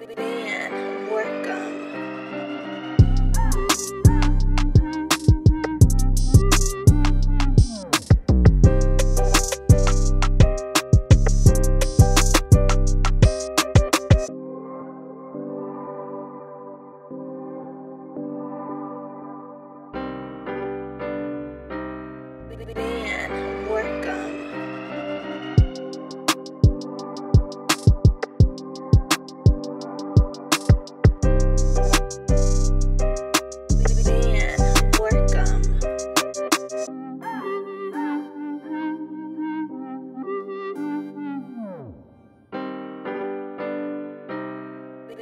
Man. Man,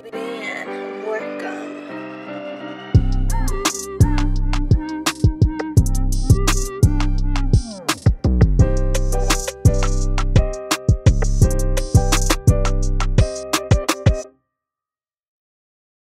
Man,